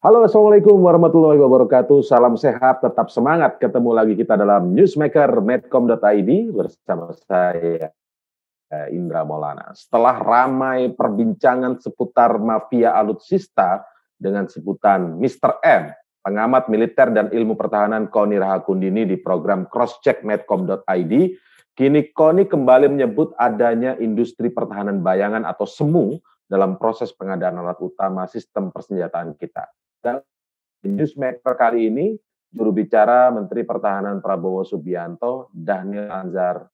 Halo, Assalamualaikum warahmatullahi wabarakatuh. Salam sehat, tetap semangat. Ketemu lagi kita dalam Newsmaker Medcom.id bersama saya Indra Maulana. Setelah ramai perbincangan seputar mafia alutsista dengan sebutan Mr. M, pengamat militer dan ilmu pertahanan Koni Rahakundini di program Crosscheck Medcom.id, kini Koni kembali menyebut adanya industri pertahanan bayangan atau semu dalam proses pengadaan alat utama sistem persenjataan kita. Dan newsmaker kali ini, juru bicara Menteri Pertahanan Prabowo Subianto, Daniel Anzar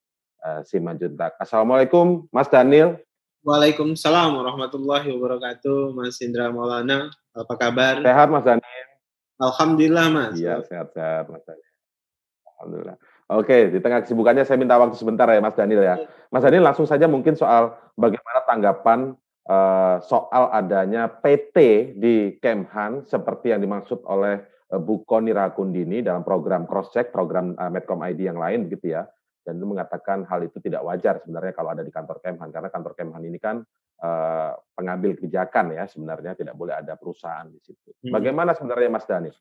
uh, Simanjuntak. Assalamualaikum, Mas Daniel. Waalaikumsalam warahmatullahi wabarakatuh, Mas Indra Maulana. Apa kabar? Sehat, Mas Daniel. Alhamdulillah, Mas. Iya, sehat-sehat, Mas Daniel. Alhamdulillah. Oke, di tengah kesibukannya saya minta waktu sebentar ya, Mas Daniel ya. Mas Daniel langsung saja mungkin soal bagaimana tanggapan Eh, soal adanya PT di Kemhan seperti yang dimaksud oleh uh, Bu Koni Rakundini dalam program cross check program uh, Medcom ID yang lain begitu ya dan itu mengatakan hal itu tidak wajar sebenarnya kalau ada di kantor Kemhan karena kantor Kemhan ini kan pengambil kebijakan ya sebenarnya tidak boleh ada perusahaan di situ. Hmm. Bagaimana sebenarnya Mas Dani?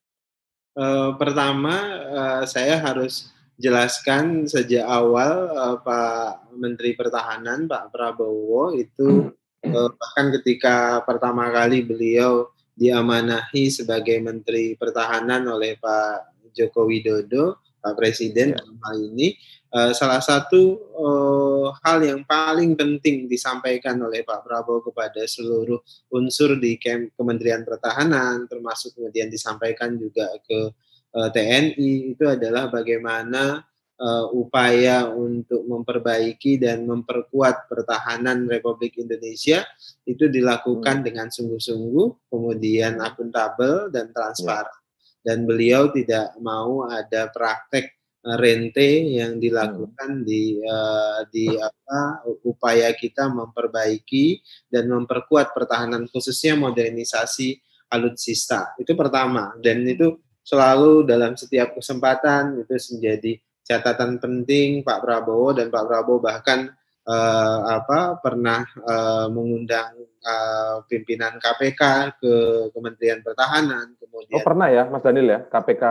Uh, pertama uh, saya harus jelaskan sejak awal uh, Pak Menteri Pertahanan Pak Prabowo itu hmm Eh, bahkan ketika pertama kali beliau diamanahi sebagai Menteri Pertahanan oleh Pak Joko Widodo, Pak Presiden ya. dalam hal ini, uh, salah satu uh, hal yang paling penting disampaikan oleh Pak Prabowo kepada seluruh unsur di Kementerian Pertahanan, termasuk kemudian disampaikan juga ke TNI, itu adalah bagaimana uh, upaya untuk memperbaiki dan memperkuat pertahanan Republik Indonesia itu dilakukan hmm. dengan sungguh-sungguh, kemudian akuntabel dan transparan. Ya. Dan beliau tidak mau ada praktek uh, rente yang dilakukan hmm. di uh, di apa upaya kita memperbaiki dan memperkuat pertahanan khususnya modernisasi alutsista. Itu pertama dan itu selalu dalam setiap kesempatan itu menjadi catatan penting Pak Prabowo dan Pak Prabowo bahkan uh, apa pernah uh, mengundang uh, pimpinan KPK ke Kementerian Pertahanan kemudian Oh pernah ya Mas Daniel ya KPK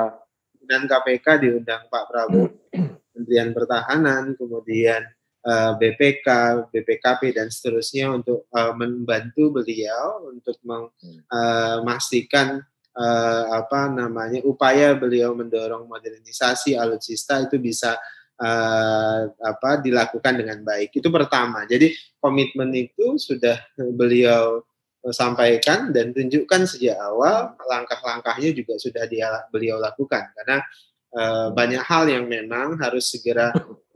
dan KPK diundang Pak Prabowo Kementerian Pertahanan kemudian uh, BPK, BPKP dan seterusnya untuk uh, membantu beliau untuk memastikan uh, apa namanya upaya beliau mendorong modernisasi alutsista itu bisa uh, apa dilakukan dengan baik. Itu pertama. Jadi komitmen itu sudah beliau sampaikan dan tunjukkan sejak awal langkah-langkahnya juga sudah dia beliau lakukan karena uh, banyak hal yang memang harus segera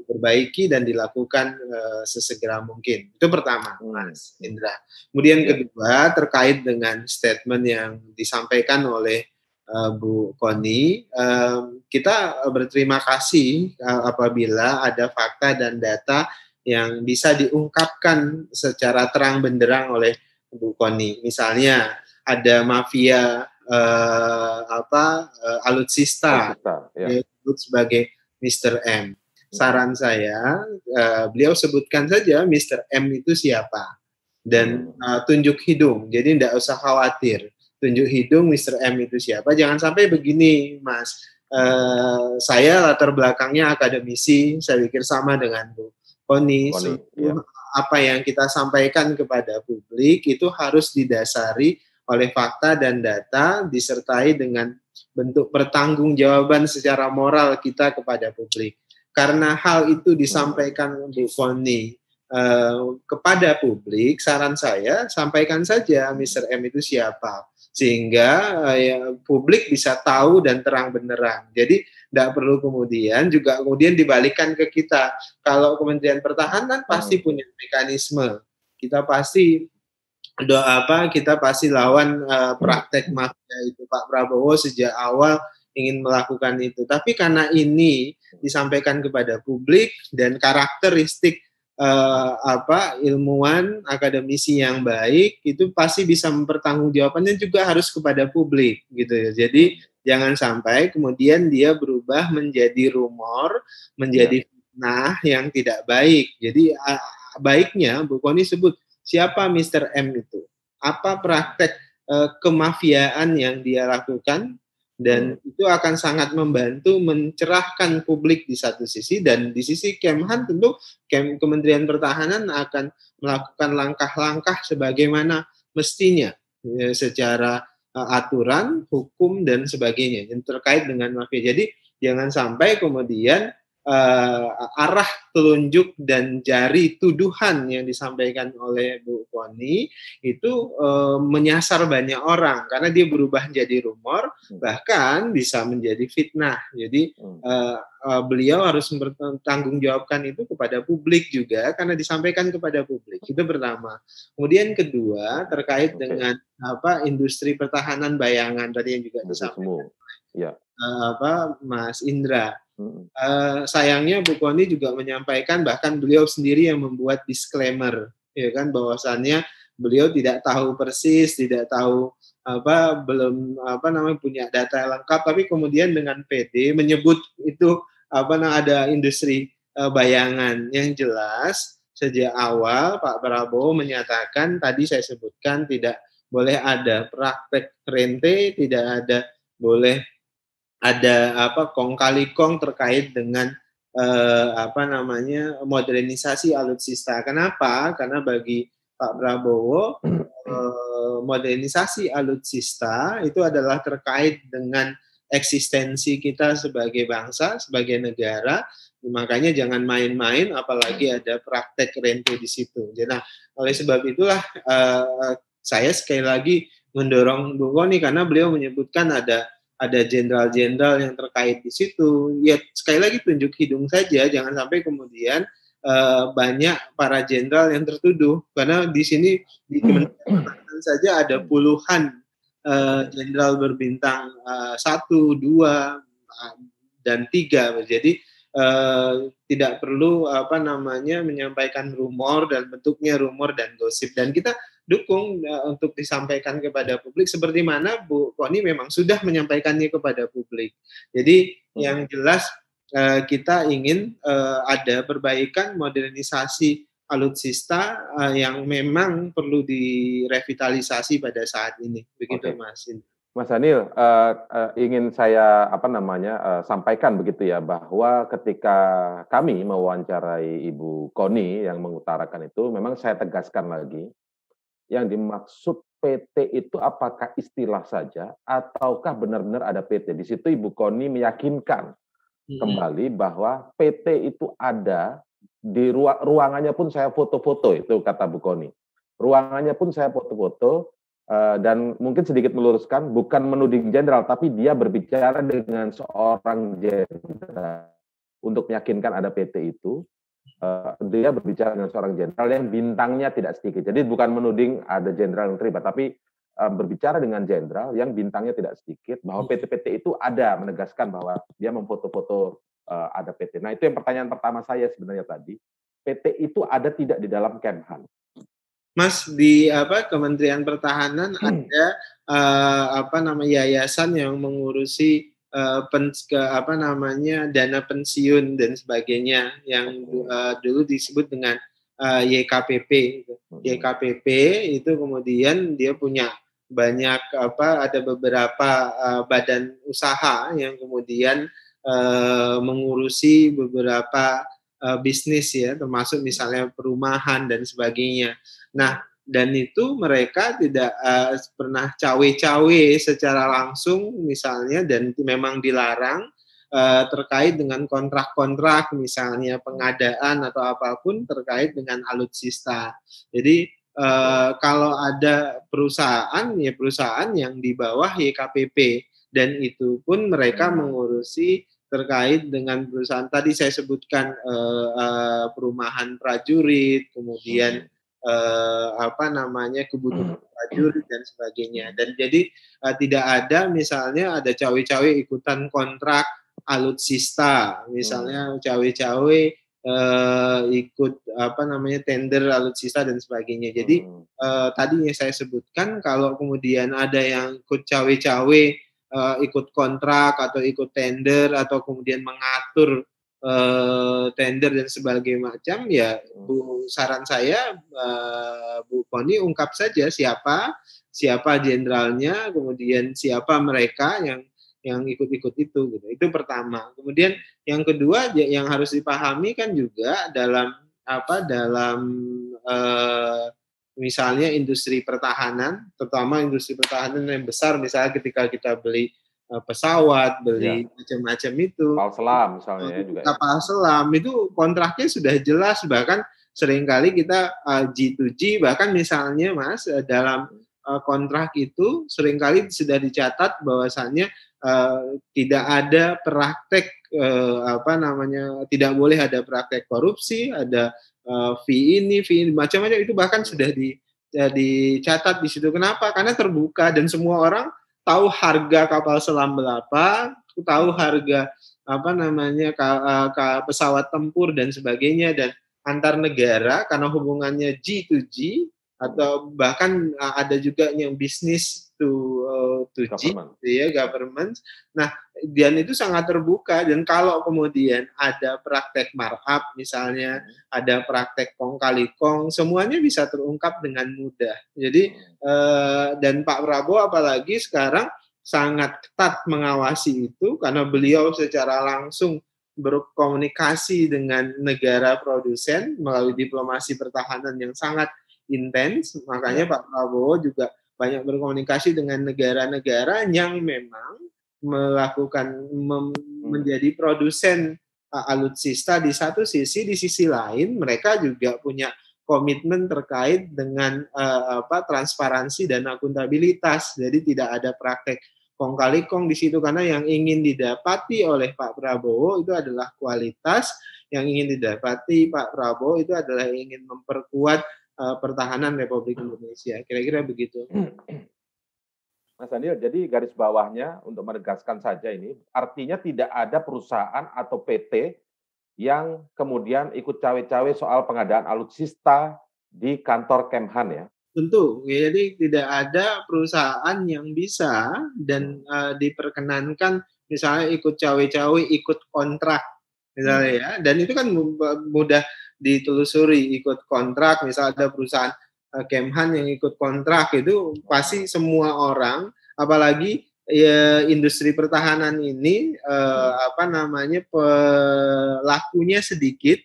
diperbaiki dan dilakukan uh, sesegera mungkin. Itu pertama, hmm. Mas Indra. Kemudian ya. kedua terkait dengan statement yang disampaikan oleh uh, Bu Koni, uh, kita berterima kasih uh, apabila ada fakta dan data yang bisa diungkapkan secara terang benderang oleh Bu Koni. Misalnya ada mafia uh, apa uh, alutsista, alutsista ya. disebut sebagai Mr. M saran saya uh, beliau sebutkan saja Mr. M itu siapa dan uh, tunjuk hidung. Jadi tidak usah khawatir. Tunjuk hidung Mr. M itu siapa. Jangan sampai begini, Mas. Uh, saya latar belakangnya akademisi, saya pikir sama dengan Bu Koni. ya. Apa yang kita sampaikan kepada publik itu harus didasari oleh fakta dan data disertai dengan bentuk pertanggungjawaban secara moral kita kepada publik karena hal itu disampaikan Bu Foni uh, kepada publik, saran saya sampaikan saja Mr. M itu siapa, sehingga uh, ya, publik bisa tahu dan terang benerang. Jadi tidak perlu kemudian juga kemudian dibalikan ke kita. Kalau Kementerian Pertahanan pasti hmm. punya mekanisme, kita pasti doa apa kita pasti lawan uh, praktek mafia itu Pak Prabowo sejak awal ingin melakukan itu. Tapi karena ini disampaikan kepada publik dan karakteristik uh, apa ilmuwan akademisi yang baik itu pasti bisa mempertanggungjawabkannya juga harus kepada publik gitu ya. Jadi jangan sampai kemudian dia berubah menjadi rumor, menjadi ya. fitnah yang tidak baik. Jadi uh, baiknya Bu Koni sebut siapa Mr. M itu? Apa praktek uh, kemafiaan yang dia lakukan dan hmm. itu akan sangat membantu mencerahkan publik di satu sisi dan di sisi Kemhan tentu Kem, Kementerian Pertahanan akan melakukan langkah-langkah sebagaimana mestinya ya, secara uh, aturan, hukum dan sebagainya yang terkait dengan mafia. Jadi jangan sampai kemudian uh, arah telunjuk dan jari tuduhan yang disampaikan oleh Bu Koni itu uh, menyasar banyak orang karena dia berubah jadi rumor hmm. bahkan bisa menjadi fitnah. Jadi uh, uh, beliau harus bertanggung jawabkan itu kepada publik juga karena disampaikan kepada publik. Itu pertama. Kemudian kedua terkait okay. dengan apa industri pertahanan bayangan tadi yang juga disampaikan. Ya. Uh, apa Mas Indra Uh, sayangnya Bu Koni juga menyampaikan bahkan beliau sendiri yang membuat disclaimer ya kan? Bahwasannya beliau tidak tahu persis, tidak tahu apa belum apa namanya punya data lengkap tapi kemudian dengan PD menyebut itu apa nah ada industri uh, bayangan. Yang jelas sejak awal Pak Prabowo menyatakan tadi saya sebutkan tidak boleh ada praktek rente, tidak ada boleh ada apa kong kali kong terkait dengan eh, apa namanya modernisasi alutsista. Kenapa? Karena bagi Pak Prabowo eh, modernisasi alutsista itu adalah terkait dengan eksistensi kita sebagai bangsa, sebagai negara. Makanya jangan main-main, apalagi ada praktek rente di situ. Nah, oleh sebab itulah eh, saya sekali lagi mendorong Bu Koni karena beliau menyebutkan ada ada jenderal-jenderal yang terkait di situ. Ya sekali lagi tunjuk hidung saja, jangan sampai kemudian uh, banyak para jenderal yang tertuduh karena di sini di Kementerian Pertahanan saja ada puluhan eh, jenderal uh, berbintang uh, satu, dua dan tiga. Jadi uh, tidak perlu apa namanya menyampaikan rumor dan bentuknya rumor dan gosip dan kita dukung uh, untuk disampaikan kepada publik seperti mana Bu Koni memang sudah menyampaikannya kepada publik. Jadi hmm. yang jelas uh, kita ingin uh, ada perbaikan modernisasi alutsista uh, yang memang perlu direvitalisasi pada saat ini. Begitu okay. Mas. Mas Anil, uh, uh, ingin saya apa namanya uh, sampaikan begitu ya bahwa ketika kami mewawancarai Ibu Koni yang mengutarakan itu, memang saya tegaskan lagi yang dimaksud PT itu apakah istilah saja ataukah benar-benar ada PT? Di situ Ibu Koni meyakinkan hmm. kembali bahwa PT itu ada di ruang ruangannya pun saya foto-foto itu kata Bu Koni. Ruangannya pun saya foto-foto dan mungkin sedikit meluruskan bukan menuding jenderal tapi dia berbicara dengan seorang jenderal untuk meyakinkan ada PT itu uh, dia berbicara dengan seorang jenderal yang bintangnya tidak sedikit. Jadi bukan menuding ada jenderal yang terlibat, tapi uh, berbicara dengan jenderal yang bintangnya tidak sedikit bahwa PT-PT itu ada menegaskan bahwa dia memfoto-foto ada PT. Nah itu yang pertanyaan pertama saya sebenarnya tadi. PT itu ada tidak di dalam Kemhan? Mas di apa Kementerian Pertahanan hmm. ada uh, apa nama yayasan yang mengurusi uh, pen, ke apa namanya dana pensiun dan sebagainya yang uh, dulu disebut dengan uh, YKPP. YKPP itu kemudian dia punya banyak apa ada beberapa uh, badan usaha yang kemudian uh, mengurusi beberapa uh, bisnis ya termasuk misalnya perumahan dan sebagainya. Nah, dan itu mereka tidak uh, pernah cawe-cawe secara langsung misalnya dan memang dilarang uh, terkait dengan kontrak-kontrak misalnya pengadaan atau apa pun terkait dengan alutsista. Jadi uh, kalau ada perusahaan ya perusahaan yang di bawah YKPP dan itu pun mereka hmm. mengurusi terkait dengan perusahaan. Tadi saya sebutkan uh, uh, perumahan prajurit kemudian eh, apa namanya kebutuhan hmm. prajurit dan sebagainya. Dan jadi eh, tidak ada misalnya ada cawe-cawe ikutan kontrak alutsista. Misalnya hmm. cawe-cawe eh, ikut apa namanya tender alutsista dan sebagainya. Jadi eh, tadi yang saya sebutkan kalau kemudian ada yang ikut cawe-cawe eh, ikut kontrak atau ikut tender atau kemudian mengatur uh, tender dan sebagainya macam ya Bu saran saya uh, Bu Koni ungkap saja siapa siapa jenderalnya, kemudian siapa mereka yang yang ikut-ikut itu gitu. Itu pertama. Kemudian yang kedua yang harus dipahami kan juga dalam apa dalam eh, misalnya industri pertahanan, terutama industri pertahanan yang besar misalnya ketika kita beli uh, pesawat, beli ya. macam-macam itu. Kapal selam misalnya ya juga. Ya. Kapal selam itu kontraknya sudah jelas bahkan sering kali kita uh, G2G bahkan misalnya Mas uh, dalam uh, kontrak itu sering kali sudah dicatat bahwasannya uh, tidak ada praktek uh, apa namanya tidak boleh ada praktek korupsi, ada uh, fee ini, fee ini macam-macam itu bahkan sudah di ya, dicatat di situ. Kenapa? Karena terbuka dan semua orang tahu harga kapal selam berapa, tahu harga apa namanya ka, ka, pesawat tempur dan sebagainya dan antar negara karena hubungannya G2G atau bahkan ada juga yang bisnis to uh, to government. G, ya government. Nah, dan itu sangat terbuka dan kalau kemudian ada praktek markup misalnya, hmm. ada praktek kong kali kong, semuanya bisa terungkap dengan mudah. Jadi hmm. uh, dan Pak Prabowo apalagi sekarang sangat ketat mengawasi itu karena beliau secara langsung berkomunikasi dengan negara produsen melalui diplomasi pertahanan yang sangat intens. Makanya ya. Pak Prabowo juga banyak berkomunikasi dengan negara-negara yang memang melakukan mem, hmm. menjadi produsen uh, alutsista di satu sisi, di sisi lain mereka juga punya komitmen terkait dengan uh, apa transparansi dan akuntabilitas. Jadi tidak ada praktek kong kali kong di situ karena yang ingin didapati oleh Pak Prabowo itu adalah kualitas, yang ingin didapati Pak Prabowo itu adalah ingin memperkuat uh, pertahanan Republik Indonesia. Kira-kira begitu. Mas Daniel, jadi garis bawahnya untuk menegaskan saja ini, artinya tidak ada perusahaan atau PT yang kemudian ikut cawe-cawe soal pengadaan alutsista di kantor Kemhan ya? Tentu, jadi tidak ada perusahaan yang bisa dan uh, diperkenankan misalnya ikut cawe-cawe, ikut kontrak misalnya ya, dan itu kan mudah ditelusuri ikut kontrak misal ada perusahaan uh, Kemhan yang ikut kontrak itu pasti semua orang apalagi ya, industri pertahanan ini uh, apa namanya pelakunya sedikit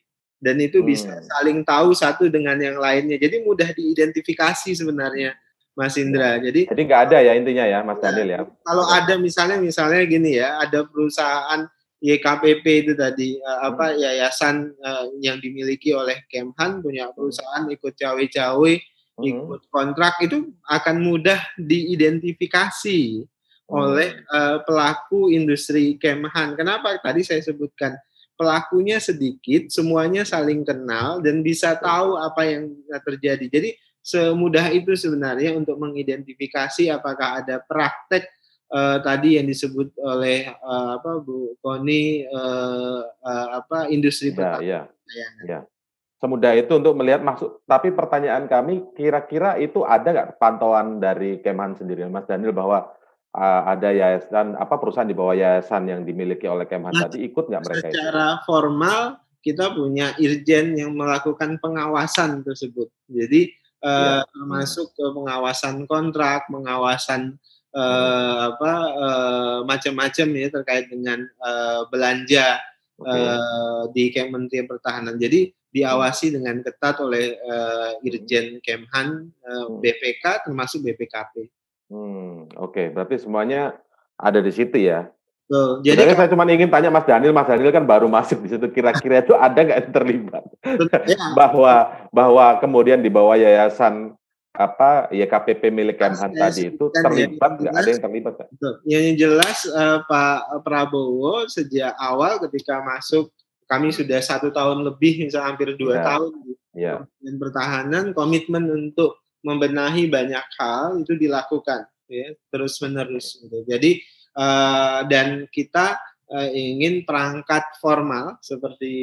dan itu hmm. bisa saling tahu satu dengan yang lainnya jadi mudah diidentifikasi sebenarnya Mas Indra. Jadi jadi nggak ada ya intinya ya Mas Daniel ya. Kalau ada misalnya misalnya gini ya, ada perusahaan YKPP itu tadi uh, apa hmm. yayasan uh, yang dimiliki oleh Kemhan punya perusahaan ikut cawe-cawe hmm. ikut kontrak itu akan mudah diidentifikasi hmm. oleh uh, pelaku industri Kemhan. Kenapa tadi saya sebutkan pelakunya sedikit, semuanya saling kenal dan bisa tahu apa yang terjadi. Jadi semudah itu sebenarnya untuk mengidentifikasi apakah ada praktek uh, tadi yang disebut oleh uh, apa Bu Koni uh, uh, apa industri ya, ya, ya. Semudah itu untuk melihat maksud. Tapi pertanyaan kami, kira-kira itu ada nggak pantauan dari Kemhan sendiri, Mas Daniel, bahwa uh, ada yayasan apa perusahaan di bawah yayasan yang dimiliki oleh Kemhan nah, tadi ikut nggak mereka? Secara itu? formal kita punya irjen yang melakukan pengawasan tersebut. Jadi uh, ya. termasuk ke pengawasan kontrak, pengawasan uh, apa uh, macam-macam ya terkait dengan uh, belanja okay. uh, di Kementerian Pertahanan. Jadi diawasi hmm. dengan ketat oleh uh, Irjen Kemhan, uh, BPK termasuk BPKP. Hmm, Oke, okay. berarti semuanya ada di situ ya. Tuh, jadi kan, saya cuma ingin tanya Mas Daniel, Mas Daniel kan baru masuk di situ. Kira-kira itu ada nggak yang terlibat? Ya. bahwa bahwa kemudian di bawah yayasan apa ya KPP milik Kemhan tadi itu ya, terlibat nggak ada yang terlibat kan? Yang jelas uh, Pak Prabowo sejak awal ketika masuk kami sudah satu tahun lebih misal hampir dua ya. tahun ya. dan pertahanan komitmen untuk membenahi banyak hal itu dilakukan ya terus menerus gitu. jadi uh, dan kita uh, ingin perangkat formal seperti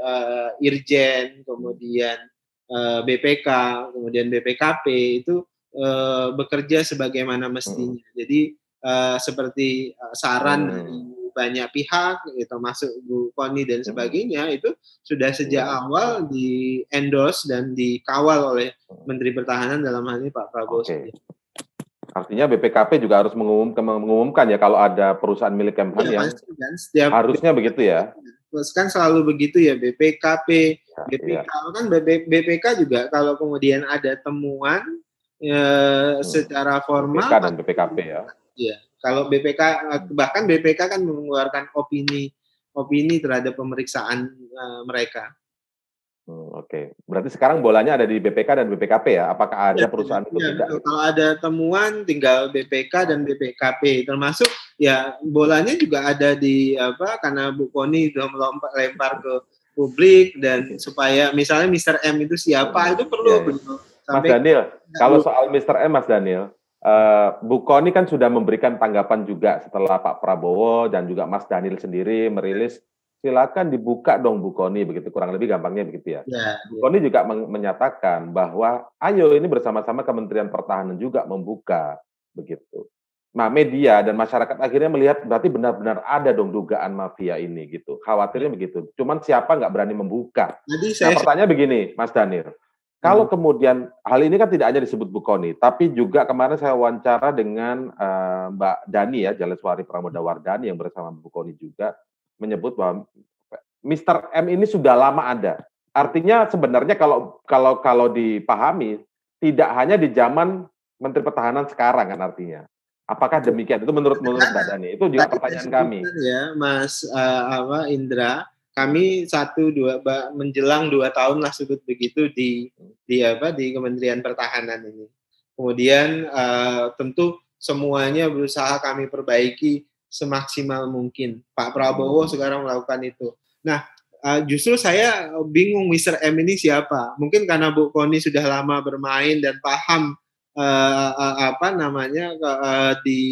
uh, irjen kemudian Eh, BPK, kemudian BPKP itu uh, bekerja sebagaimana mestinya. Hmm. Jadi uh, seperti saran hmm. dari banyak pihak, ya, termasuk Bu Koni dan hmm. sebagainya, itu sudah sejak hmm. awal di endorse dan dikawal oleh Menteri Pertahanan dalam hal ini Pak Prabowo. Okay. Artinya BPKP juga harus mengumumkan, mengumumkan ya kalau ada perusahaan milik Kemhan ya, yang kan, setiap harusnya BPKP, begitu ya. Kan selalu begitu ya BPKP, ya, BPK ya. kan BPK juga kalau kemudian ada temuan ya, hmm. secara formal BPK dan BPKP ya. Ya, kalau BPK bahkan BPK kan mengeluarkan opini opini terhadap pemeriksaan uh, mereka. Hmm, Oke, okay. berarti sekarang bolanya ada di BPK dan BPKP ya? Apakah ada ya, perusahaan itu ya, tidak? Kalau ada temuan, tinggal BPK dan BPKP. Termasuk ya bolanya juga ada di apa? Karena Bu Koni sudah melompat lempar ke publik dan supaya misalnya Mr. M itu siapa itu perlu ya, ya. Mas Daniel, kalau soal Mr. M, Mas Daniel, uh, Bu Koni kan sudah memberikan tanggapan juga setelah Pak Prabowo dan juga Mas Daniel sendiri merilis silakan dibuka dong Bu Koni begitu kurang lebih gampangnya begitu ya. ya Bu ya. Koni juga menyatakan bahwa ayo ini bersama-sama Kementerian Pertahanan juga membuka begitu. Nah, media dan masyarakat akhirnya melihat berarti benar-benar ada dong dugaan mafia ini gitu. Khawatirnya begitu. Cuman siapa nggak berani membuka? Jadi saya nah, pertanyaan begini, Mas Danir. Kalau hmm. kemudian hal ini kan tidak hanya disebut Bu Koni, tapi juga kemarin saya wawancara dengan uh, Mbak Dani ya, Jaleswari Pramodawardani yang bersama Bu Koni juga menyebut bahwa Mr. M ini sudah lama ada. Artinya sebenarnya kalau kalau kalau dipahami tidak hanya di zaman Menteri Pertahanan sekarang kan artinya. Apakah demikian? Itu menurut menurut Mbak Dani. Itu juga pertanyaan kami. Ya, Mas uh, apa Indra, kami satu dua menjelang dua tahun lah sebut begitu di di apa di Kementerian Pertahanan ini. Kemudian uh, tentu semuanya berusaha kami perbaiki semaksimal mungkin. Pak Prabowo hmm. sekarang melakukan itu. Nah, uh, justru saya bingung Mr. M ini siapa. Mungkin karena Bu Koni sudah lama bermain dan paham uh, uh, apa namanya uh, di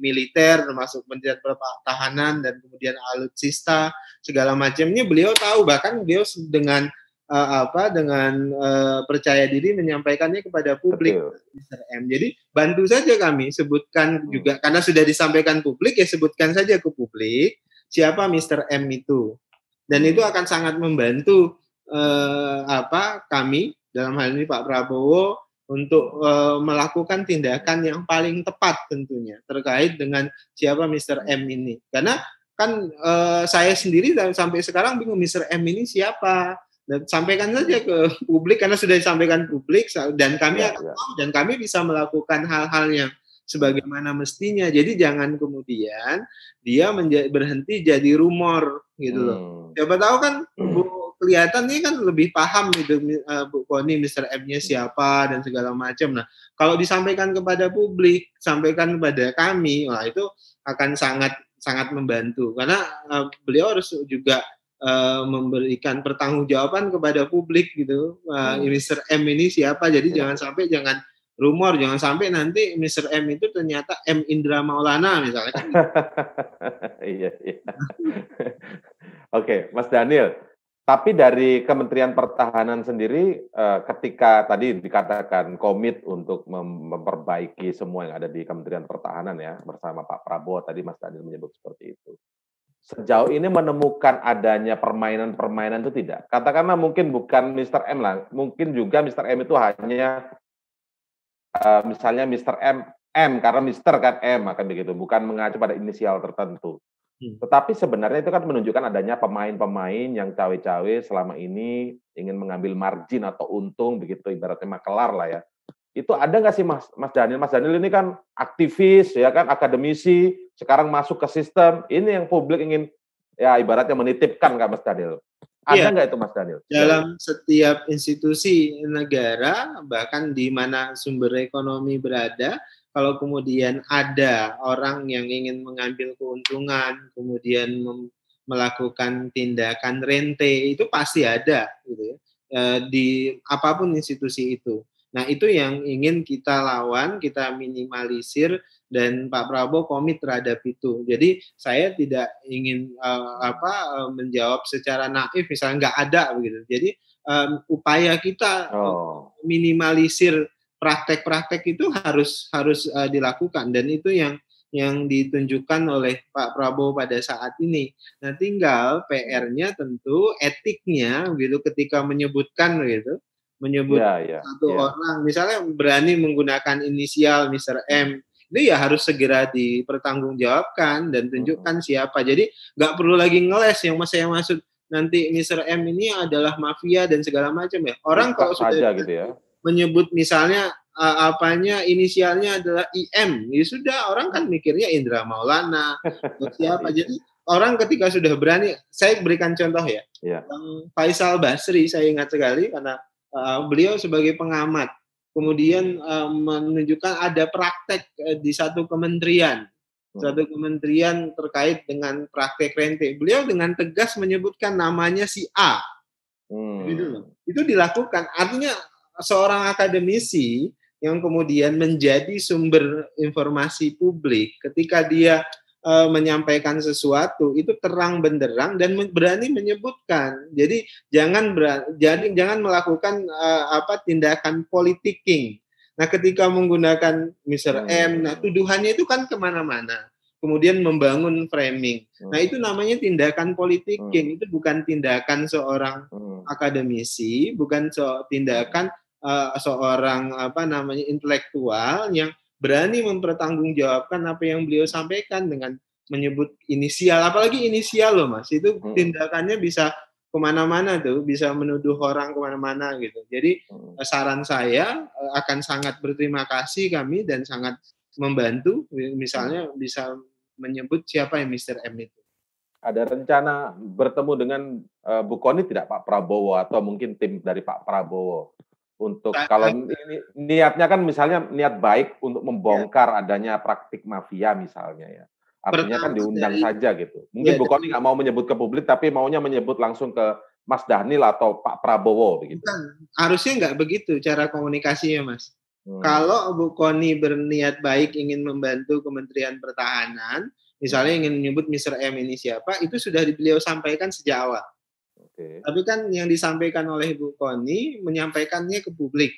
militer termasuk Kementerian Pertahanan dan kemudian alutsista segala macamnya beliau tahu bahkan beliau dengan uh, apa dengan uh, percaya diri menyampaikannya kepada publik Mr. M. Jadi bantu saja kami sebutkan hmm. juga karena sudah disampaikan publik ya sebutkan saja ke publik siapa Mr. M itu. Dan itu akan sangat membantu uh, apa kami dalam hal ini Pak Prabowo untuk uh, melakukan tindakan yang paling tepat tentunya terkait dengan siapa Mr. M ini. Karena kan uh, saya sendiri sampai sekarang bingung Mr. M ini siapa dan sampaikan saja ke publik karena sudah disampaikan publik dan kami ya, ya. dan kami bisa melakukan hal-hal yang sebagaimana mestinya. Jadi jangan kemudian dia berhenti jadi rumor gitu loh. Hmm. Siapa tahu kan hmm. Bu kelihatan ini kan lebih paham itu uh, Bu Koni Mr. M-nya siapa dan segala macam. Nah, kalau disampaikan kepada publik, sampaikan kepada kami, wah itu akan sangat sangat membantu karena uh, beliau harus juga uh, memberikan pertanggungjawaban kepada publik gitu. Uh, hmm. Mr. M ini siapa? Jadi ya. jangan sampai jangan rumor, jangan sampai nanti Mr. M itu ternyata M Indra Maulana misalnya. iya, iya. Oke, Mas Daniel. Tapi dari Kementerian Pertahanan sendiri, eh, ketika tadi dikatakan komit untuk memperbaiki semua yang ada di Kementerian Pertahanan ya, bersama Pak Prabowo, tadi Mas Daniel menyebut seperti itu sejauh ini menemukan adanya permainan-permainan itu tidak? Katakanlah mungkin bukan Mr. M lah, mungkin juga Mr. M itu hanya uh, misalnya Mr. M M karena Mr. kan M akan begitu, bukan mengacu pada inisial tertentu. Hmm. Tetapi sebenarnya itu kan menunjukkan adanya pemain-pemain yang cawe-cawe selama ini ingin mengambil margin atau untung begitu ibaratnya makelar lah ya itu ada nggak sih Mas Mas Daniel? Mas Daniel ini kan aktivis ya kan akademisi, sekarang masuk ke sistem. Ini yang publik ingin ya ibaratnya menitipkan nggak Mas Daniel? Ada iya. nggak itu Mas Daniel? Dalam setiap institusi negara bahkan di mana sumber ekonomi berada, kalau kemudian ada orang yang ingin mengambil keuntungan, kemudian melakukan tindakan rente itu pasti ada gitu ya eh, di apa pun institusi itu. Nah, itu yang ingin kita lawan, kita minimalisir dan Pak Prabowo komit terhadap itu. Jadi saya tidak ingin uh, apa uh, menjawab secara naif misalnya nggak ada begitu. Jadi um, upaya kita oh. minimalisir praktek-praktek itu harus harus uh, dilakukan dan itu yang yang ditunjukkan oleh Pak Prabowo pada saat ini. Nah, tinggal PR-nya tentu etiknya gitu ketika menyebutkan gitu menyebut ya, ya, satu ya. orang misalnya berani menggunakan inisial Mr. M itu ya harus segera dipertanggungjawabkan dan tunjukkan siapa. Jadi nggak perlu lagi ngeles yang saya maksud nanti Mr. M ini adalah mafia dan segala macam ya. Orang kalau sudah gitu ya. Menyebut misalnya uh, apanya inisialnya adalah IM, ya sudah orang kan mikirnya Indra Maulana siapa. Jadi orang ketika sudah berani, saya berikan contoh ya. ya. Faisal Basri saya ingat sekali karena uh, beliau sebagai pengamat kemudian uh, menunjukkan ada praktek uh, di satu kementerian hmm. satu kementerian terkait dengan praktek rente beliau dengan tegas menyebutkan namanya si A hmm. gitu itu dilakukan artinya seorang akademisi yang kemudian menjadi sumber informasi publik ketika dia uh, menyampaikan sesuatu itu terang benderang dan berani menyebutkan. Jadi jangan berani, jadi jangan melakukan uh, apa tindakan politicking. Nah, ketika menggunakan Mr. Hmm. M, nah tuduhannya itu kan ke mana-mana. Kemudian membangun framing. Nah, itu hmm. namanya tindakan politicking. Hmm. Itu bukan tindakan seorang hmm. akademisi, bukan so, tindakan uh, seorang apa namanya intelektual yang berani mempertanggungjawabkan apa yang beliau sampaikan dengan menyebut inisial, apalagi inisial loh mas, itu hmm. tindakannya bisa ke mana-mana tuh, bisa menuduh orang ke mana-mana gitu. Jadi hmm. Eh, saran saya eh, akan sangat berterima kasih kami dan sangat membantu, misalnya bisa menyebut siapa yang Mr. M itu. Ada rencana bertemu dengan uh, Bu Koni tidak Pak Prabowo atau mungkin tim dari Pak Prabowo? Untuk nah, kalau ini niatnya kan misalnya niat baik untuk membongkar ya. adanya praktik mafia misalnya ya. Artinya kan diundang dari, saja gitu. Mungkin ya, Bu Koni nggak mau menyebut ke publik tapi maunya menyebut langsung ke Mas Dhanil atau Pak Prabowo begitu. Bukan, harusnya nggak begitu cara komunikasinya Mas. Hmm. Kalau Bu Koni berniat baik ingin membantu Kementerian Pertahanan, misalnya ingin menyebut Mr. M ini siapa, itu sudah beliau sampaikan sejak awal. Okay. Tapi kan yang disampaikan oleh Bu Koni menyampaikannya ke publik.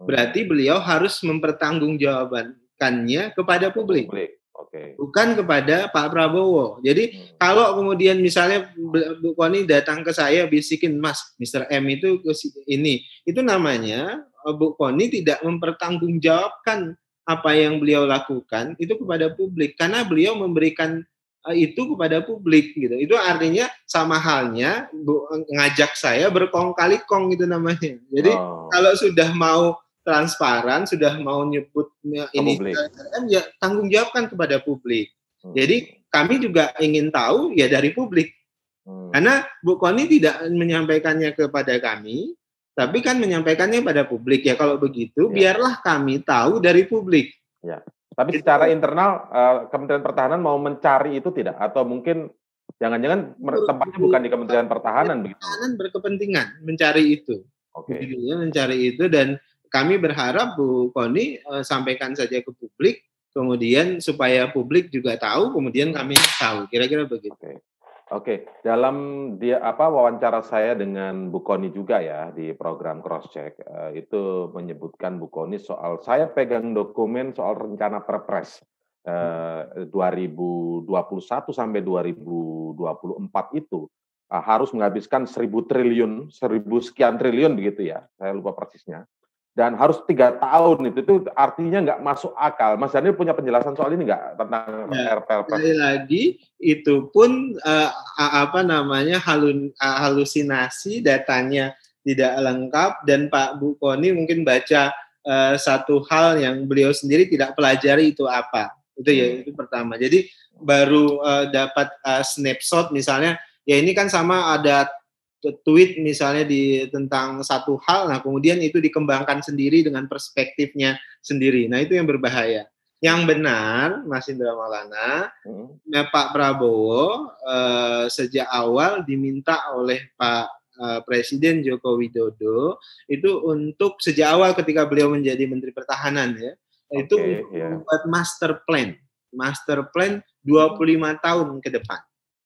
Berarti beliau harus mempertanggungjawabkannya kepada publik. publik. Okay. Bukan kepada Pak Prabowo. Jadi hmm. kalau kemudian misalnya Bu Koni datang ke saya bisikin Mas, Mr. M itu ke ini, itu namanya eh, Bu Koni tidak mempertanggungjawabkan apa yang beliau lakukan itu kepada publik karena beliau memberikan itu kepada publik gitu. Itu artinya sama halnya bu, ngajak saya berkong kali kong gitu namanya. Jadi oh. kalau sudah mau transparan, sudah mau nyebut ini ya tanggung jawabkan kepada publik. Hmm. Jadi kami juga ingin tahu ya dari publik. Hmm. Karena Bu Koni tidak menyampaikannya kepada kami, tapi kan menyampaikannya pada publik ya. Kalau begitu, ya. biarlah kami tahu dari publik. Ya. Tapi secara internal uh, Kementerian Pertahanan mau mencari itu tidak atau mungkin jangan-jangan tempatnya bukan di Kementerian Pertahanan begitu. Pertahanan berkepentingan mencari itu. Oke. Okay. mencari itu dan kami berharap Bu Koni uh, sampaikan saja ke publik kemudian supaya publik juga tahu kemudian kami tahu kira-kira begitu. Okay. Oke, dalam dia apa wawancara saya dengan Bu Koni juga ya di program Crosscheck uh, itu menyebutkan Bu Koni soal saya pegang dokumen soal rencana Perpres uh, 2021 sampai 2024 itu uh, harus menghabiskan seribu triliun, seribu sekian triliun begitu ya, saya lupa persisnya dan harus tiga tahun itu itu artinya nggak masuk akal. Mas Daniel punya penjelasan soal ini nggak tentang ya, RPLP? Sekali lagi itu pun uh, apa namanya halun, uh, halusinasi datanya tidak lengkap dan Pak Bu Koni mungkin baca uh, satu hal yang beliau sendiri tidak pelajari itu apa. Itu ya hmm. itu pertama. Jadi baru uh, dapat uh, snapshot misalnya ya ini kan sama ada tweet misalnya di tentang satu hal, nah kemudian itu dikembangkan sendiri dengan perspektifnya sendiri. Nah itu yang berbahaya. Yang benar, Mas Indra Maulana, hmm. nah, Pak Prabowo eh, sejak awal diminta oleh Pak eh, Presiden Joko Widodo itu untuk sejak awal ketika beliau menjadi Menteri Pertahanan ya, okay, itu yeah. membuat master plan, master plan 25 tahun ke depan.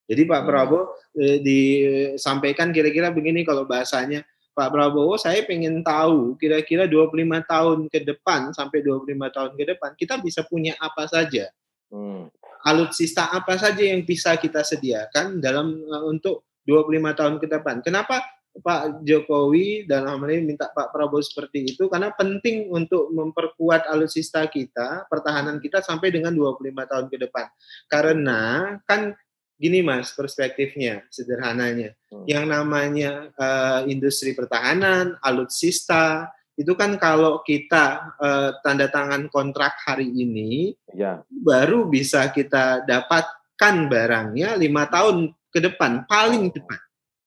Jadi Pak hmm. Prabowo eh, disampaikan kira-kira begini kalau bahasanya Pak Prabowo saya pengen tahu kira-kira 25 tahun ke depan sampai 25 tahun ke depan kita bisa punya apa saja. Hmm. Alutsista apa saja yang bisa kita sediakan dalam uh, untuk 25 tahun ke depan. Kenapa Pak Jokowi dalam hal ini minta Pak Prabowo seperti itu karena penting untuk memperkuat alutsista kita, pertahanan kita sampai dengan 25 tahun ke depan. Karena kan gini Mas perspektifnya sederhananya. Hmm. Yang namanya uh, industri pertahanan, alutsista itu kan kalau kita uh, tanda tangan kontrak hari ini ya. baru bisa kita dapatkan barangnya lima tahun ke depan paling cepat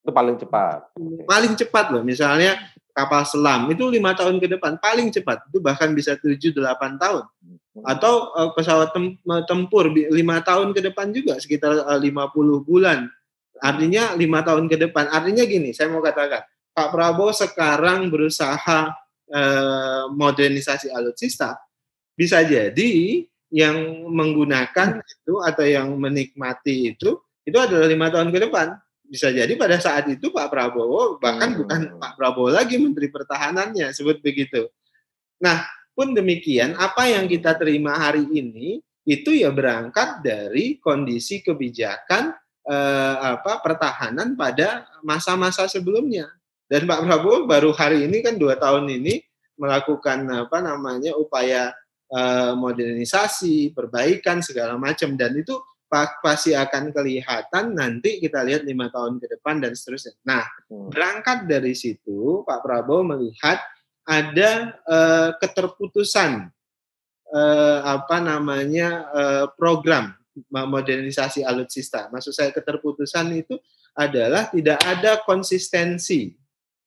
itu paling cepat. Paling cepat loh. Misalnya kapal selam itu lima tahun ke depan paling cepat itu bahkan bisa tujuh delapan tahun atau uh, pesawat tem tempur lima tahun ke depan juga sekitar uh, puluh bulan artinya lima tahun ke depan artinya gini saya mau katakan Pak Prabowo sekarang berusaha uh, modernisasi alutsista bisa jadi yang menggunakan itu atau yang menikmati itu itu adalah lima tahun ke depan bisa jadi pada saat itu Pak Prabowo bahkan hmm. bukan Pak Prabowo lagi Menteri Pertahanannya sebut begitu. Nah pun demikian apa yang kita terima hari ini itu ya berangkat dari kondisi kebijakan eh, apa pertahanan pada masa-masa sebelumnya dan Pak Prabowo baru hari ini kan dua tahun ini melakukan apa namanya upaya eh, modernisasi perbaikan segala macam dan itu pasti akan kelihatan nanti kita lihat lima tahun ke depan dan seterusnya. Nah, hmm. berangkat dari situ Pak Prabowo melihat ada uh, keterputusan uh, apa namanya uh, program modernisasi alutsista. Maksud saya keterputusan itu adalah tidak ada konsistensi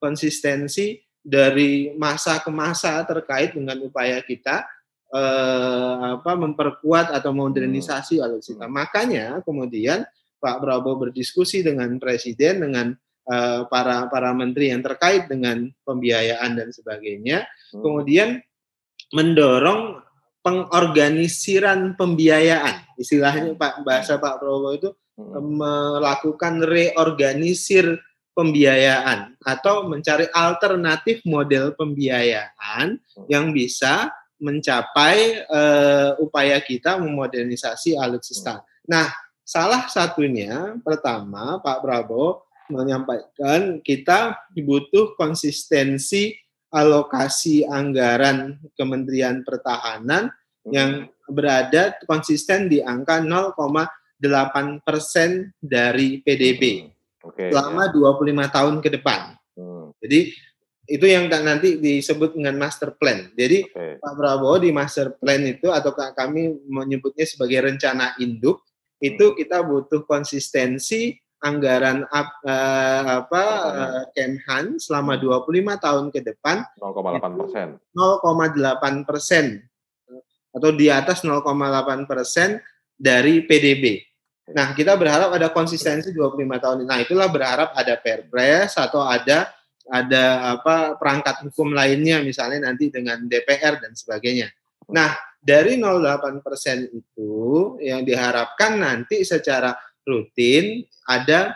konsistensi dari masa ke masa terkait dengan upaya kita eh, apa memperkuat atau modernisasi hmm. alutsista. Makanya kemudian Pak Prabowo berdiskusi dengan presiden dengan eh, para para menteri yang terkait dengan pembiayaan dan sebagainya. Hmm. Kemudian mendorong pengorganisiran pembiayaan. Istilahnya Pak bahasa Pak Prabowo itu hmm. melakukan reorganisir pembiayaan atau mencari alternatif model pembiayaan hmm. yang bisa mencapai uh, upaya kita memodernisasi alutsista. Nah, salah satunya pertama Pak Prabowo menyampaikan kita butuh konsistensi alokasi anggaran Kementerian Pertahanan yang berada konsisten di angka 0,8 persen dari PDB hmm, okay, selama ya. 25 tahun ke depan. Hmm. Jadi itu yang nanti disebut dengan master plan. Jadi okay. Pak Prabowo di master plan itu atau kami menyebutnya sebagai rencana induk hmm. itu kita butuh konsistensi anggaran uh, apa uh, Kemhan selama 25 hmm. tahun ke depan 0,8 persen 0,8 persen atau di atas 0,8 persen dari PDB. Nah kita berharap ada konsistensi 25 tahun. Nah itulah berharap ada Perpres atau ada ada apa perangkat hukum lainnya misalnya nanti dengan DPR dan sebagainya. Nah, dari 08% itu yang diharapkan nanti secara rutin ada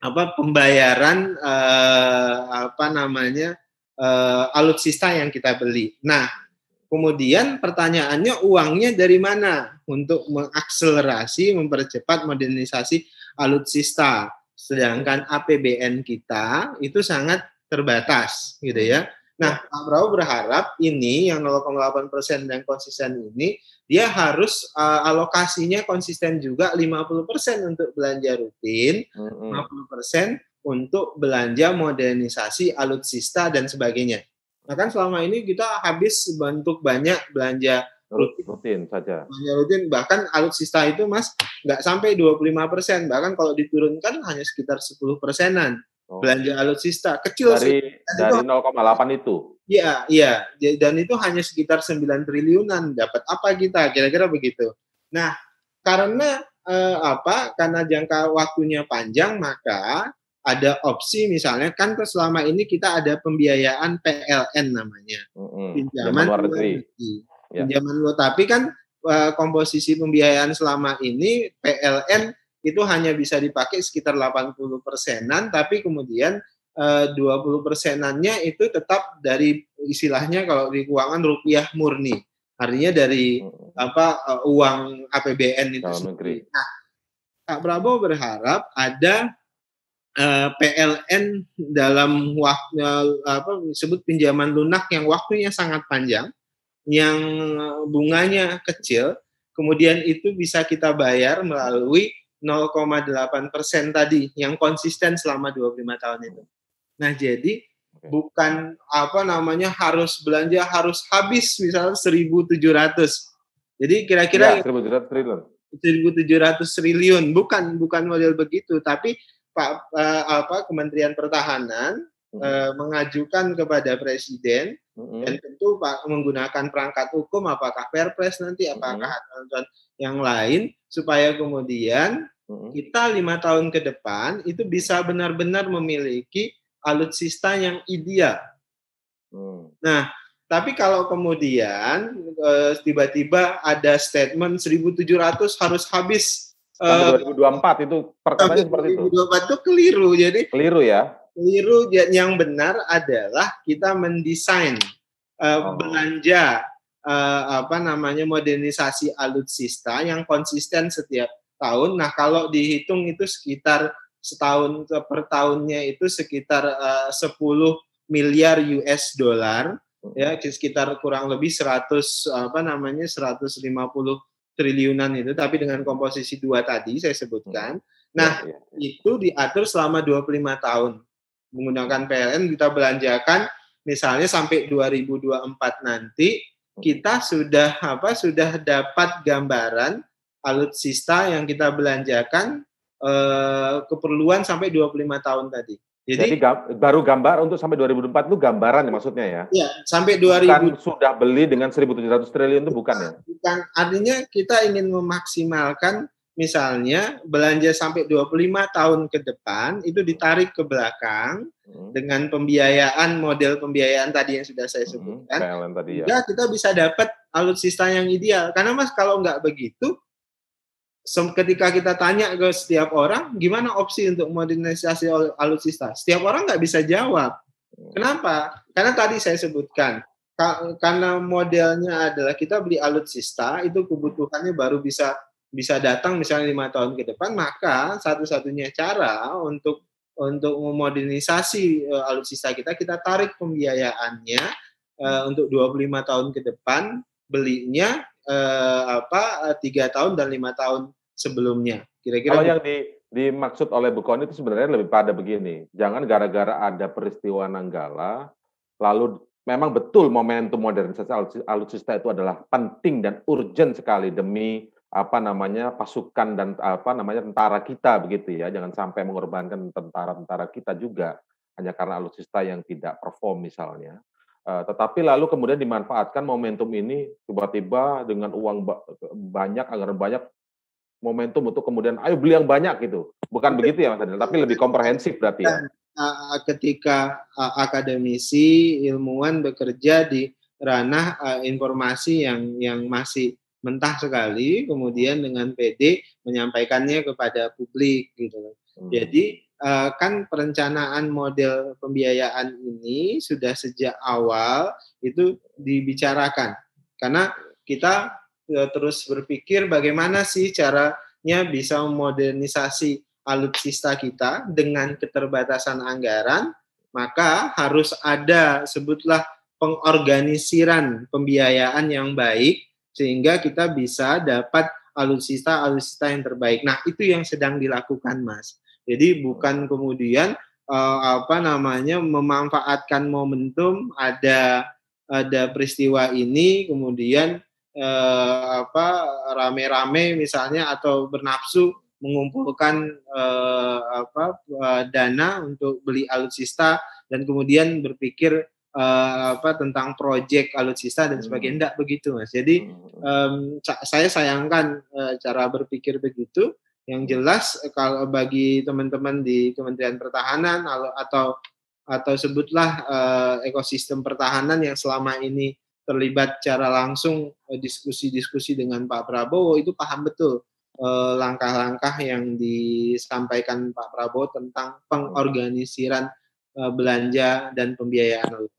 apa pembayaran eh, apa namanya eh, alutsista yang kita beli. Nah, kemudian pertanyaannya uangnya dari mana untuk mengakselerasi, mempercepat modernisasi alutsista. Sedangkan APBN kita itu sangat terbatas gitu ya. Nah, Pak Prabowo berharap ini yang 0,8 persen dan konsisten ini dia harus uh, alokasinya konsisten juga 50 persen untuk belanja rutin, mm -hmm. 50 persen untuk belanja modernisasi alutsista dan sebagainya. Nah kan selama ini kita habis bentuk banyak belanja rutin, rutin saja. Belanja rutin bahkan alutsista itu mas nggak sampai 25 persen bahkan kalau diturunkan hanya sekitar 10 persenan. Oh. Belanja alutsista kecil dari sih. dari 0,8 itu. Iya, iya. Dan itu hanya sekitar 9 triliunan. Dapat apa kita? Kira-kira begitu. Nah, karena eh, apa? Karena jangka waktunya panjang, maka ada opsi misalnya kan selama ini kita ada pembiayaan PLN namanya. Mm-hmm. Pinjaman luar negeri. Ya. Pinjaman luar tapi kan eh, komposisi pembiayaan selama ini PLN itu hanya bisa dipakai sekitar 80 persenan, tapi kemudian eh, 20 persenannya itu tetap dari istilahnya kalau di keuangan rupiah murni, artinya dari hmm. apa uh, uang APBN itu sendiri. Nah, Pak Prabowo berharap ada uh, PLN dalam waktu apa disebut pinjaman lunak yang waktunya sangat panjang, yang bunganya kecil, kemudian itu bisa kita bayar melalui 0,8 persen tadi yang konsisten selama 25 tahun itu. Nah jadi bukan apa namanya harus belanja harus habis misalnya 1.700. Jadi kira-kira ya, 1.700 triliun. 1.700 triliun bukan bukan model begitu tapi Pak uh, apa Kementerian Pertahanan hmm. uh, mengajukan kepada Presiden hmm. dan tentu Pak menggunakan perangkat hukum apakah Perpres nanti apakah hmm. yang lain supaya kemudian. Kita lima tahun ke depan itu bisa benar-benar memiliki alutsista yang ideal. Hmm. Nah, tapi kalau kemudian eh, tiba-tiba ada statement 1.700 harus habis Sampai 2024 uh, itu perkataannya seperti itu. 2024 itu keliru. Jadi keliru ya. Keliru yang benar adalah kita mendesain uh, oh. belanja apa namanya modernisasi alutsista yang konsisten setiap tahun. Nah, kalau dihitung itu sekitar setahun per tahunnya itu sekitar uh, 10 miliar US dollar hmm. ya sekitar kurang lebih 100 apa namanya 150 triliunan itu tapi dengan komposisi dua tadi saya sebutkan. Hmm. Nah, ya, ya, ya. itu diatur selama 25 tahun. Menggunakan PLN kita belanjakan misalnya sampai 2024 nanti hmm. kita sudah apa sudah dapat gambaran alutsista yang kita belanjakan Eh, keperluan sampai 25 tahun tadi. Jadi, Jadi baru gambar untuk sampai 2024 itu gambaran ya maksudnya ya? Iya, sampai 2000 bukan sudah beli dengan 1.700 triliun itu bukan ya? Bukan, artinya kita ingin memaksimalkan misalnya belanja sampai 25 tahun ke depan itu ditarik ke belakang hmm. dengan pembiayaan model pembiayaan tadi yang sudah saya hmm, sebutkan. Hmm, tadi ya. kita bisa dapat alutsista yang ideal. Karena Mas kalau nggak begitu ketika kita tanya ke setiap orang gimana opsi untuk modernisasi alutsista, setiap orang nggak bisa jawab. Kenapa? Karena tadi saya sebutkan karena modelnya adalah kita beli alutsista itu kebutuhannya baru bisa bisa datang misalnya lima tahun ke depan maka satu-satunya cara untuk untuk memodernisasi uh, alutsista kita kita tarik pembiayaannya uh, untuk 25 tahun ke depan belinya uh, apa tiga tahun dan lima tahun sebelumnya. Kira-kira kalau yang di, dimaksud oleh Bukon itu sebenarnya lebih pada begini, jangan gara-gara ada peristiwa Nanggala, lalu memang betul momentum modernisasi alutsista itu adalah penting dan urgent sekali demi apa namanya pasukan dan apa namanya tentara kita begitu ya. Jangan sampai mengorbankan tentara-tentara kita juga hanya karena alutsista yang tidak perform misalnya tetapi lalu kemudian dimanfaatkan momentum ini tiba-tiba dengan uang banyak, anggaran banyak, momentum untuk kemudian ayo beli yang banyak gitu. Bukan begitu ya Mas Adil, tapi lebih komprehensif berarti ya. Ketika akademisi, ilmuwan bekerja di ranah informasi yang yang masih mentah sekali, kemudian dengan PD menyampaikannya kepada publik gitu. Hmm. Jadi kan perencanaan model pembiayaan ini sudah sejak awal itu dibicarakan karena kita e, terus berpikir bagaimana sih caranya bisa memodernisasi alutsista kita dengan keterbatasan anggaran maka harus ada sebutlah pengorganisiran pembiayaan yang baik sehingga kita bisa dapat alutsista alutsista yang terbaik. Nah, itu yang sedang dilakukan, Mas. Jadi bukan kemudian uh, apa namanya memanfaatkan momentum ada ada peristiwa ini kemudian uh, apa rame-rame misalnya atau bernafsu mengumpulkan uh, apa uh, dana untuk beli alutsista dan kemudian berpikir uh, apa tentang proyek alutsista dan sebagainya. Tidak begitu mas. Jadi um, saya sayangkan uh, cara berpikir begitu yang jelas eh, kalau bagi teman-teman di Kementerian Pertahanan atau atau sebutlah uh, ekosistem pertahanan yang selama ini terlibat secara langsung uh, diskusi-diskusi dengan Pak Prabowo itu paham betul langkah-langkah yang disampaikan Pak Prabowo tentang pengorganisiran belanja dan pembiayaan.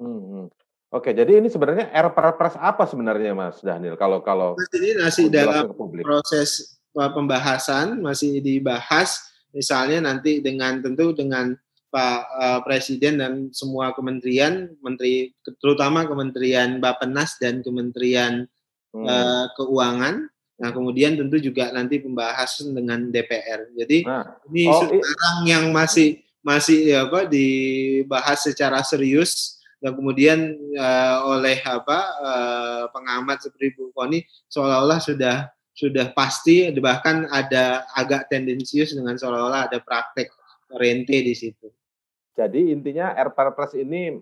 Hmm, hmm. Oke, jadi ini sebenarnya perpres apa sebenarnya Mas Daniel kalau kalau ini masih dalam proses pembahasan masih dibahas misalnya nanti dengan tentu dengan Pak uh, Presiden dan semua kementerian, menteri terutama Kementerian Bappenas dan Kementerian hmm. uh, Keuangan. Nah, kemudian tentu juga nanti pembahasan dengan DPR. Jadi nah. ini oh, sekarang yang masih masih ya apa dibahas secara serius dan kemudian uh, oleh apa uh, pengamat seperti Bu Koni seolah-olah sudah sudah pasti bahkan ada agak tendensius dengan seolah-olah ada praktek rente di situ. Jadi intinya Perpres ini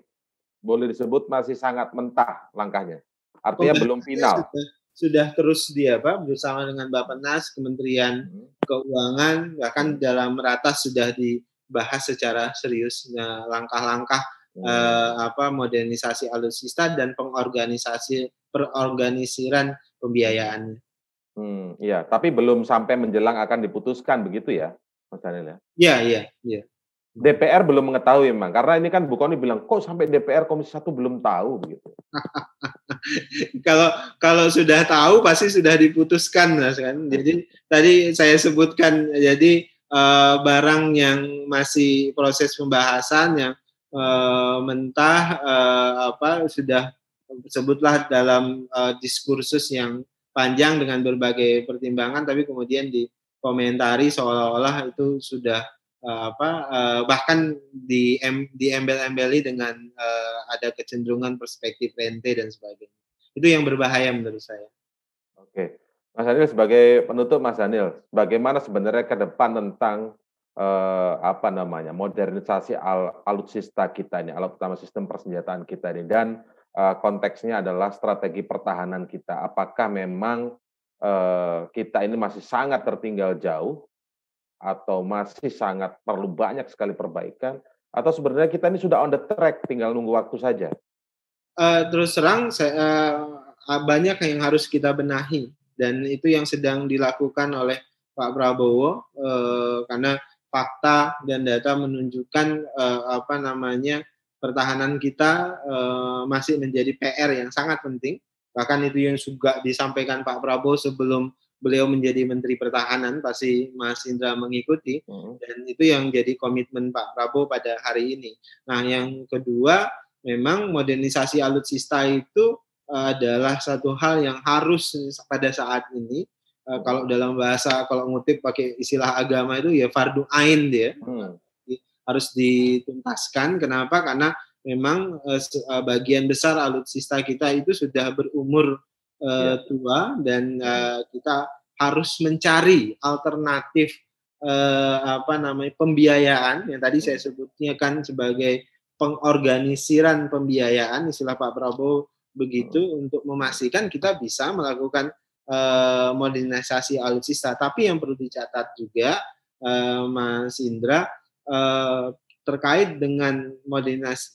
boleh disebut masih sangat mentah langkahnya. Artinya oh, belum final. Sudah, sudah terus dia apa bersama dengan Bappenas, Kementerian hmm. Keuangan bahkan dalam ratas sudah dibahas secara serius nah, langkah-langkah hmm. eh, apa modernisasi alutsista dan pengorganisasi perorganisiran pembiayaannya. Hmm, iya, tapi belum sampai menjelang akan diputuskan begitu ya, Mas Daniel ya? Iya, iya, iya. DPR belum mengetahui memang karena ini kan Bu Koni bilang kok sampai DPR Komisi Satu belum tahu begitu. kalau kalau sudah tahu pasti sudah diputuskan Mas kan. Jadi tadi saya sebutkan jadi uh, barang yang masih proses pembahasan yang uh, mentah uh, apa sudah sebutlah dalam diskursus yang panjang dengan berbagai pertimbangan tapi kemudian dikomentari seolah-olah itu sudah uh, apa uh, bahkan di em, diembel-embeli dengan uh, ada kecenderungan perspektif rente dan sebagainya. Itu yang berbahaya menurut saya. Oke. Mas Daniel sebagai penutup Mas Daniel, bagaimana sebenarnya ke depan tentang uh, apa namanya modernisasi al alutsista kita ini, alat utama sistem persenjataan kita ini dan konteksnya adalah strategi pertahanan kita. Apakah memang uh, kita ini masih sangat tertinggal jauh atau masih sangat perlu banyak sekali perbaikan atau sebenarnya kita ini sudah on the track tinggal nunggu waktu saja? Uh, terus terang saya, uh, banyak yang harus kita benahi dan itu yang sedang dilakukan oleh Pak Prabowo uh, karena fakta dan data menunjukkan uh, apa namanya pertahanan kita uh, masih menjadi PR yang sangat penting bahkan itu yang juga disampaikan Pak Prabowo sebelum beliau menjadi Menteri Pertahanan pasti Mas Indra mengikuti hmm. dan itu yang jadi komitmen Pak Prabowo pada hari ini. Nah yang kedua memang modernisasi alutsista itu uh, adalah satu hal yang harus pada saat ini uh, kalau dalam bahasa kalau ngutip pakai istilah agama itu ya fardu ain dia hmm. Harus dituntaskan. Kenapa? Karena memang uh, bagian besar alutsista kita itu sudah berumur uh, tua dan uh, kita harus mencari alternatif uh, apa namanya pembiayaan yang tadi saya sebutnya kan sebagai pengorganisiran pembiayaan istilah Pak Prabowo begitu hmm. untuk memastikan kita bisa melakukan uh, modernisasi alutsista tapi yang perlu dicatat juga uh, Mas Indra uh, terkait dengan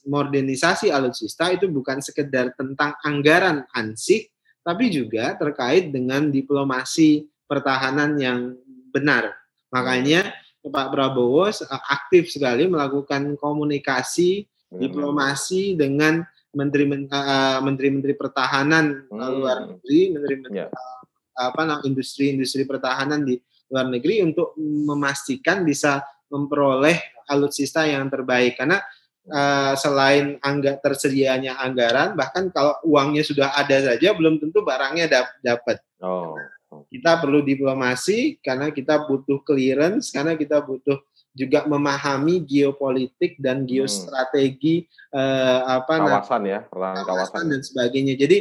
modernisasi alutsista itu bukan sekedar tentang anggaran ansik tapi juga terkait dengan diplomasi pertahanan yang benar. Makanya Pak Prabowo aktif sekali melakukan komunikasi hmm. diplomasi dengan menteri uh, menteri-menteri pertahanan hmm. luar negeri, menteri-menteri yeah. uh, apa industri-industri pertahanan di luar negeri untuk memastikan bisa memperoleh alutsista yang terbaik karena uh, selain angga tersedianya anggaran, bahkan kalau uangnya sudah ada saja belum tentu barangnya dap dapat. Oh. Kita perlu diplomasi karena kita butuh clearance, karena kita butuh juga memahami geopolitik dan hmm. geostrategi hmm. uh, apa kawasan ya, kawasan, kawasan dan sebagainya. Jadi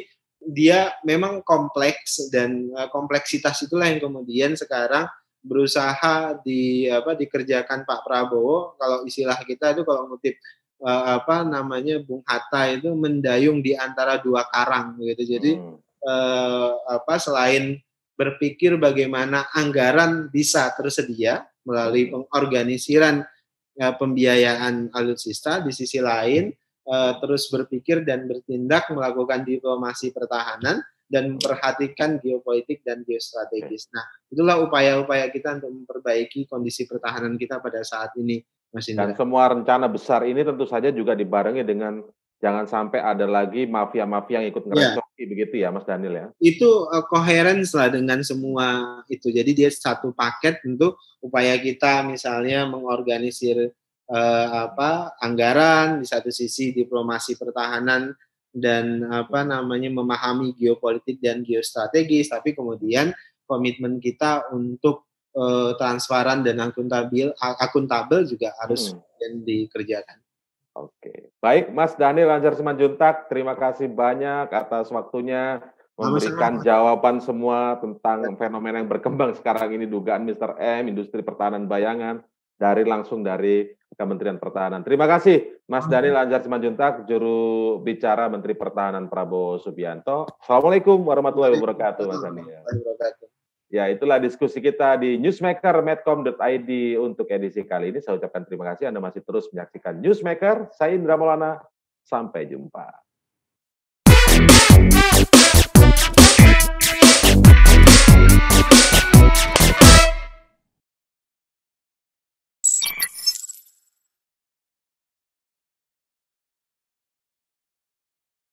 dia memang kompleks dan uh, kompleksitas itulah yang kemudian sekarang berusaha di apa dikerjakan Pak Prabowo kalau istilah kita itu kalau ngutip uh, apa namanya Bung Hatta itu mendayung di antara dua karang gitu. Jadi hmm. uh, apa selain berpikir bagaimana anggaran bisa tersedia melalui hmm. pengorganisiran uh, pembiayaan alutsista di sisi lain uh, terus berpikir dan bertindak melakukan diplomasi pertahanan dan memperhatikan geopolitik dan geostrategis. Nah, itulah upaya-upaya kita untuk memperbaiki kondisi pertahanan kita pada saat ini Mas Indra. Dan semua rencana besar ini tentu saja juga dibarengi dengan jangan sampai ada lagi mafia-mafia yang ikut iya. ngerecoki yeah. begitu ya Mas Daniel ya. Itu uh, coherence lah dengan semua itu. Jadi dia satu paket untuk upaya kita misalnya mengorganisir uh, apa anggaran di satu sisi diplomasi pertahanan dan apa namanya memahami geopolitik dan geostrategis tapi kemudian komitmen kita untuk uh, transparan dan akuntabel akuntabel juga harus hmm. dikerjakan. Oke, baik Mas Daniel Lancar Simanjuntak, terima kasih banyak atas waktunya memberikan jawaban semua tentang fenomena yang berkembang sekarang ini dugaan Mr. M, industri pertahanan bayangan dari langsung dari Kementerian Pertahanan. Terima kasih Mas Daniel Lancar Simanjuntak, juru bicara Menteri Pertahanan Prabowo Subianto. Assalamualaikum warahmatullahi wabarakatuh Mas Daniel. Ya, itulah diskusi kita di Newsmaker Medcom.id untuk edisi kali ini. Saya ucapkan terima kasih Anda masih terus menyaksikan Newsmaker. Saya Indra Maulana. Sampai jumpa.